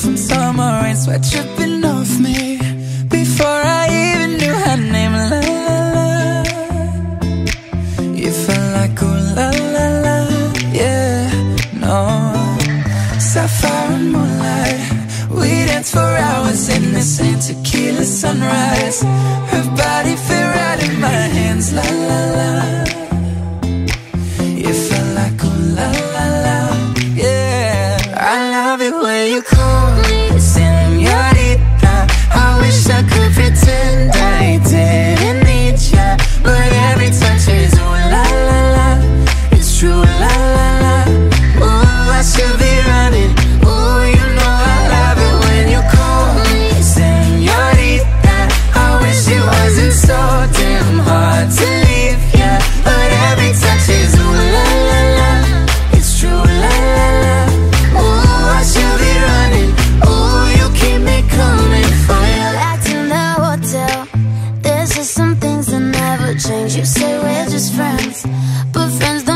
from summer rain, sweat dripping off me. Before I even knew her name, la la la. You felt like oh la la la, yeah, no. Sapphire and moonlight, we danced for hours in the sand Tequila sunrise, her body fit right in my hands, la la la. you come? some things that never change. You say we're just friends But friends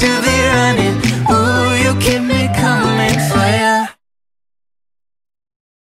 to the